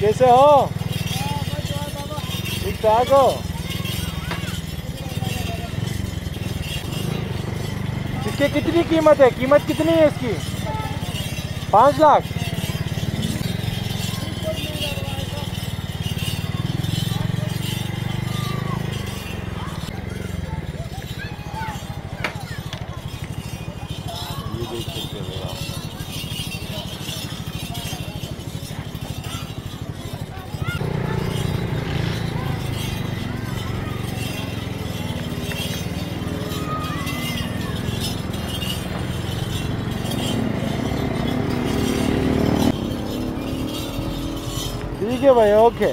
कैसे हो? ठीक ठाक हो? इसकी कितनी कीमत है? कीमत कितनी है इसकी? पाँच लाख। ये देख सकते हो आप। ठीक है भाई ओके